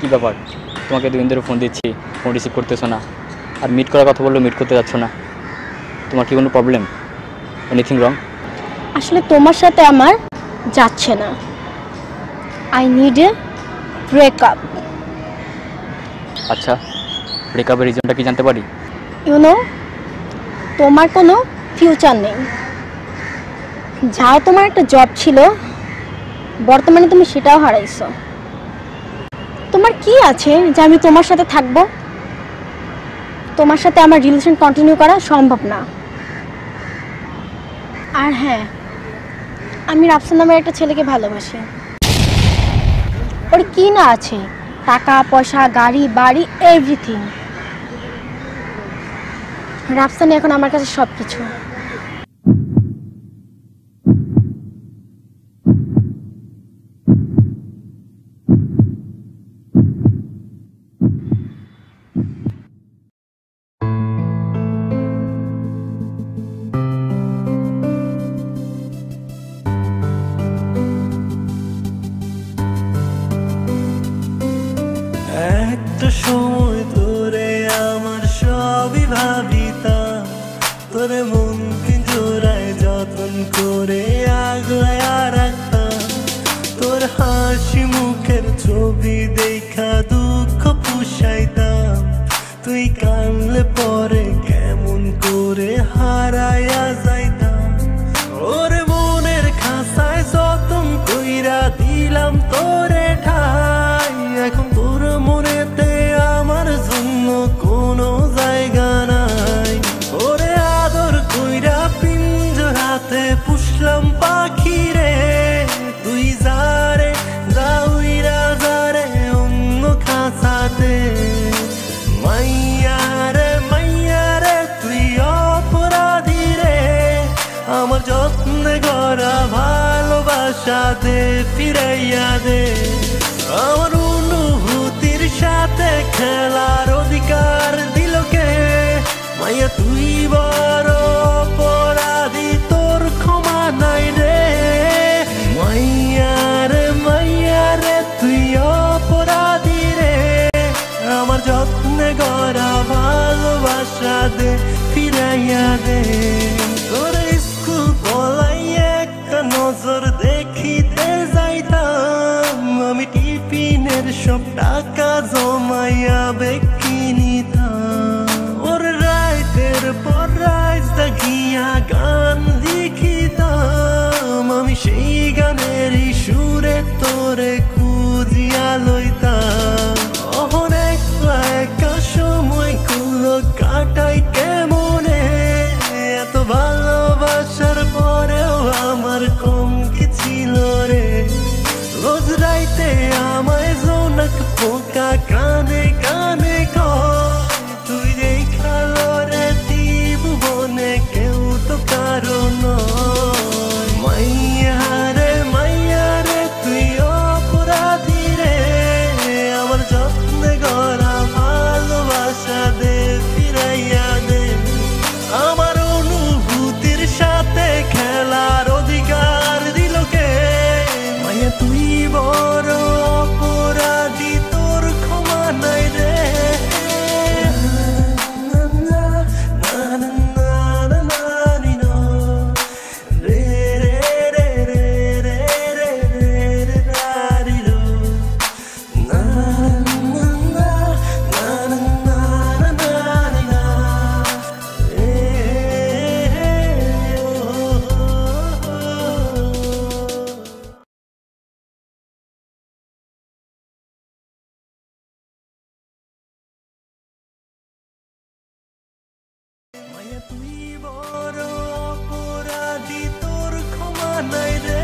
কী ব্যাপার? তোমাকে দুদিন ধরে ফোন দিচ্ছি ফোন রিসিভ করতেছো না। আর মিট করার কথা বললেও মিট করতে যাচ্ছ না। তোমার কি কোনো প্রবলেম এনিথিং রং আসলে তোমার সাথে আমার যাচ্ছে না। আই নিড এ ব্রেকআপ আচ্ছা ব্রেকআপের রিজনটা কি জানতে পারি? ইউ নো তোমার কোনো ফিউচার নেই। যাও তোমার একটা জব ছিল। বর্তমানে তুমি সেটাও হারাইছো। তোমার কি আছে যে আমি তোমার সাথে থাকব? তোমার সাথে আমার রিলেশন কন্টিনিউ করা সম্ভব না। আর হ্যাঁ আমি রাফসান নামের একটা ছেলেকে ভালোবাসি। ওর কি না আছে? টাকা, পয়সা, গাড়ি, বাড়ি এভরিথিং রাফসানি এখন আমার কাছে সব কিছু একটা সময় ধরে আমার সবই ভাবিতাম। তোরে মন পিঞ্জরায় যতন করে আগলায় রাখতাম। তোর হাসি মুখের ছবি দেখা দুঃখ পুষাইতাম। তুই কানলে পরে কেমন করে হারাইয়া যাইতাম। ওরে মনের খাসায় যতন কইরা দিলাম তোরে ঠাই যত্নে গড়া ভালোবাসা ফিরাইয়া দে। আমার অনুভূতির সাথে খেলার অধিকার দিল কে? মাইয়া তুই বড় অপরাধী, তোর ক্ষমা নাই রে। মাইয়ারে মাইয়ারে, তুই অপরাধী রে। আমার যত্নে গড়া ভালোবাসা দে, ফিরাইয়া দে। সব টাকা জমাইয়া বেকি নিতাম ওর রাইতের পর রাইত দেখিয়া গান লিখিতাম। আমি সেই গানের সুরে তোরে খুঁজিয়া লইতাম। অহন একলা একা সময়গুলো কাটাই নাই দে